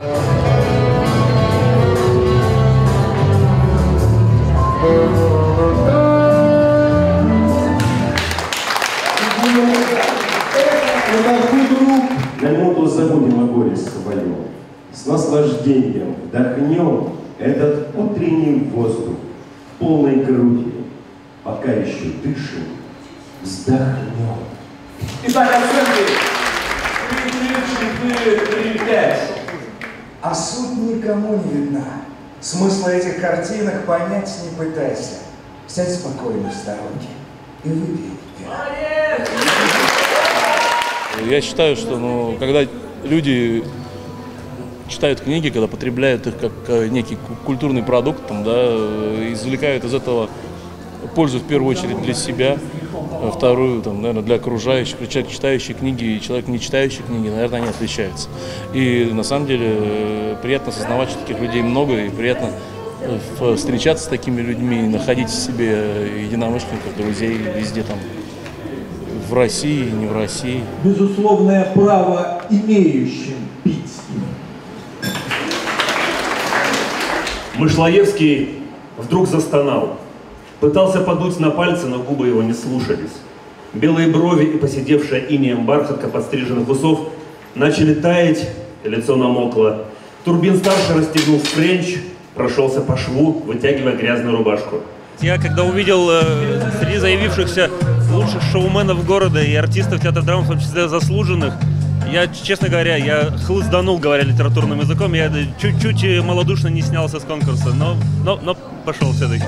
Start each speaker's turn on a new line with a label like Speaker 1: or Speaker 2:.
Speaker 1: На минуту забудем о горе своем, с наслаждением вдохнем этот утренний воздух полной грудью, пока еще дышим, вздохнем.
Speaker 2: Итак, оценки. 3, 4, 3, 5.
Speaker 3: А суть никому не видна. Смысла этих картинок понять не пытайся. Сядь спокойно в сторонке и выпей.
Speaker 4: Я считаю, что ну, когда люди читают книги, когда потребляют их как э, некий ку- культурный продукт, там, да, э, извлекают из этого пользу в первую очередь для себя, вторую, там, наверное, для окружающих. Человек, читающий книги и человек, не читающий книги, наверное, они отличаются. И на самом деле э, приятно осознавать, что таких людей много, и приятно э, встречаться с такими людьми, находить в себе э, единомышленников, друзей везде там, в России, не в России.
Speaker 5: безусловное право имеющим пить.
Speaker 6: Мышлоевский вдруг застонал. Пытался подуть на пальцы, но губы его не слушались. Белые брови и посидевшая инеем бархатка подстриженных усов начали таять, и лицо намокло. Турбин-старший расстегнул френч, прошелся по шву, вытягивая грязную рубашку.
Speaker 7: Я когда увидел э, среди заявившихся лучших шоуменов города и артистов театра драмы, в том числе заслуженных, я, честно говоря, я хлыстанул, говоря литературным языком, я чуть-чуть э, малодушно не снялся с конкурса, но, но, но пошел все-таки.